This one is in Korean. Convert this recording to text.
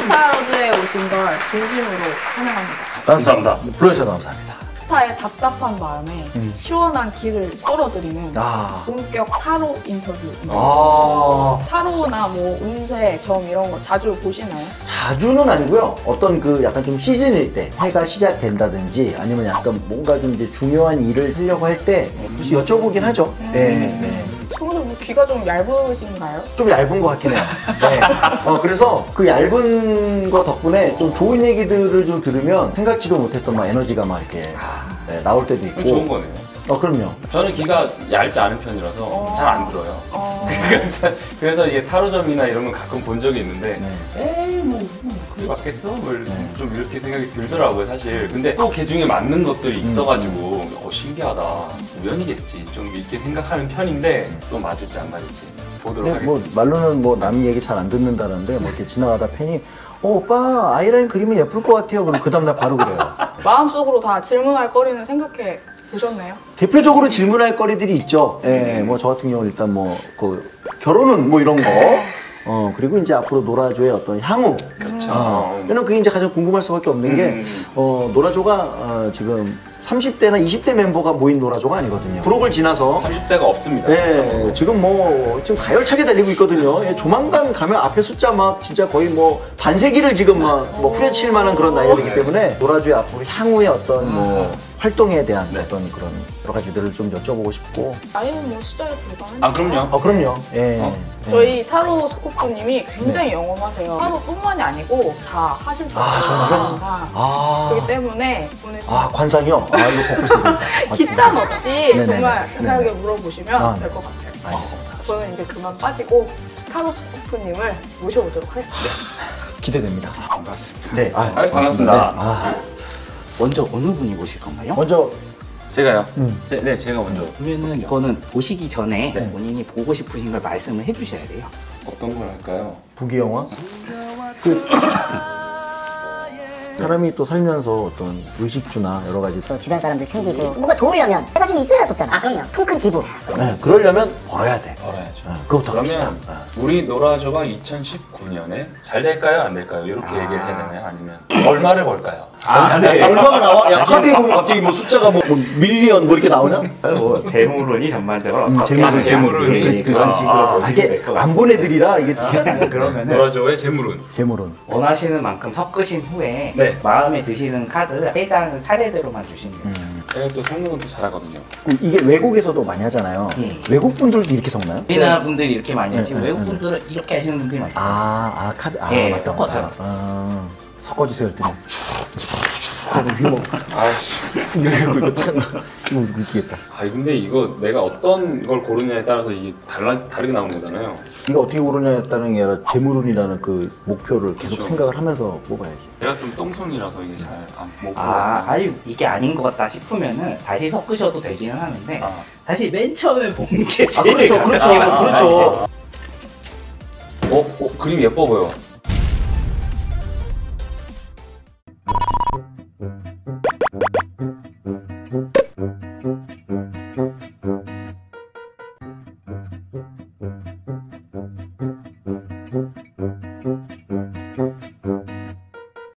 스타로즈에 오신 걸 진심으로 환영합니다. 감사합니다. 불러주셔서 감사합니다. 스타의 답답한 마음에 시원한 길을 뚫어드리는 아. 본격 타로 인터뷰입니다. 아. 타로나 뭐 운세, 점 이런 거 자주 보시나요? 자주는 아니고요. 어떤 그 약간 좀 시즌일 때 해가 시작된다든지 아니면 약간 뭔가 좀 이제 중요한 일을 하려고 할 때 굳이 여쭤보긴 하죠. 네, 네. 평소 뭐 귀가 좀 얇으신가요? 좀 얇은 것 같긴 해요. 네. 어, 그래서 그 얇은 거 덕분에 좀 좋은 얘기들을 좀 들으면 생각지도 못했던 막 에너지가 막 이렇게 네, 나올 때도 있고. 좋은 거네요. 어, 그럼요. 저는 귀가 얇지 않은 편이라서 어. 잘안 들어요. 어, 그래서 이게 타로점이나 이런 걸 가끔 본 적이 있는데 네. 에이 뭐, 뭐 그게 맞겠어? 뭐 이렇게 네. 좀 이렇게 생각이 들더라고요 사실 근데 또 개 중에 맞는 것들이 있어가지고 어 신기하다 우연이겠지 좀 이렇게 생각하는 편인데 또 맞을지 안 맞을지 보도록 근데 뭐 하겠습니다 말로는 뭐 남 얘기 잘 안 듣는다는데 뭐 이렇게 지나가다 팬이 어, 오빠 아이라인 그리면 예쁠 것 같아요. 그럼 그 다음날 바로 그래요. 마음속으로 다 질문할 거리는 생각해 보셨나요? 대표적으로 질문할 거리들이 있죠. 예, 뭐 저 같은 경우 일단 뭐 그 결혼은 뭐 이런 거. 어 그리고 이제 앞으로 노라조의 어떤 향후. 그렇죠 어, 음. 왜냐면 그게 이제 가장 궁금할 수밖에 없는 게 음. 어, 노라조가 어, 지금 30대나 20대 멤버가 모인 노라조가 아니거든요. 불혹을 지나서 30대가 없습니다 예, 지금 뭐 지금 가열차게 달리고 있거든요. 예, 조만간 가면 앞에 숫자 막 진짜 거의 뭐 반세기를 지금 막뭐 후려칠 만한 그런 나이가 되기 때문에 노라조의 앞으로 향후의 어떤 뭐 활동에 대한 네. 어떤 그런 여러 가지들을 좀 여쭤보고 싶고. 나이는 뭐 숫자에 불과하니까. 아 그럼요 어 그럼요. 예. 어? 예. 저희 타로 스코프님이 굉장히 네. 영험하세요. 타로뿐만이 아니고 다 하실 수 아. 정말? 항상. 아, 그렇기 때문에 오늘 아 관상이요. 아 이거 벗고. 아, 기탄 없이 네네네. 정말 네네. 편하게 물어보시면 아, 네. 될것 같아요. 알겠습니다. 저는 이제 그만 빠지고 타로 스코프님을 모셔보도록 하겠습니다. 기대됩니다. 반갑습니다 네. 아, 아유, 반갑습니다. 네. 아, 먼저 어느 분이 보실 건가요? 먼저 제가요? 음. 네, 네 제가 먼저 그러면은 이거는 보시기 전에 네. 본인이 보고 싶으신 걸 말씀을 해주셔야 돼요. 어떤 걸 할까요? 부기 영화? 그 사람이 또 살면서 어떤 의식주나 여러 가지 또 주변 사람들 챙기고 뭔가 도우려면 해가 좀 있어야 돕잖아. 아 그럼요. 통큰 기부. 네, 그러려면 벌어야 돼. 알아야죠 어, 그거부터 합시다. 그러면 우리 노라조가 2019년에 잘 될까요? 안 될까요? 이렇게 얘기를 해야 되나요? 아니면 얼마를 벌까요? 아, 네. 얼마가 나와? 야 카드에 보면 갑자기 뭐 숫자가 뭐, 뭐 밀리언 뭐 이렇게 나오냐? 뭐 재물론이 전반적으로 음, 재물론이. 네, 그런 아, 식으로 아, 이게 안. 보내드리라 이게 그러면은 노라조의 재물운 재물은 원하시는 만큼 섞으신 후에 네. 마음에 드시는 카드 3장을 차례대로만 주시면 돼요. 제가 또 성능은 또 잘하거든요 그 이게 외국에서도 많이 하잖아요. 예. 외국 분들도 이렇게 섞나요? 우리나라 분들이 이렇게 많이 하시고 네, 네, 외국 분들은 이렇게 하시는 분들이 많아요. 아, 아 카드 아 예, 맞다 똑같아요. 맞다. 아, 섞어주세요 그랬더니 하고 위로 아씨 이러고 이거 탁 이거 웃기겠다. 아 근데 이거 내가 어떤 걸 고르냐에 따라서 이게 달라, 다르게 나오는 거잖아요 네가 어떻게 고르냐에 따른 게 아니라 재물운이라는 그 목표를 계속 그쵸. 생각을 하면서 뽑아야지. 제가 좀 똥손이라서 이게 잘못 아, 아유 이게 아닌 것 같다 싶으면은 다시 섞으셔도 되기는 하는데 아. 사실 맨 처음에 본게 아 제일 그렇죠 그렇죠 가까워요. 그렇죠. 어? 어? 그림 예뻐 보여